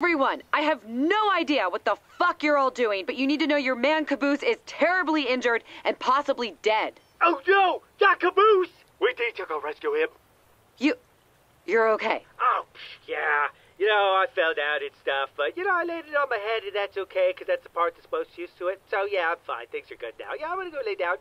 Everyone, I have no idea what the fuck you're all doing, but you need to know your man Caboose is terribly injured and possibly dead. Oh no! That caboose! We need to go rescue him. You. You're okay. Oh, yeah. You know, I fell down and stuff, but, you know, I landed on my head, and that's okay, because that's the part that's most used to it. So, yeah, I'm fine. Things are good now. Yeah, I'm gonna go lay down.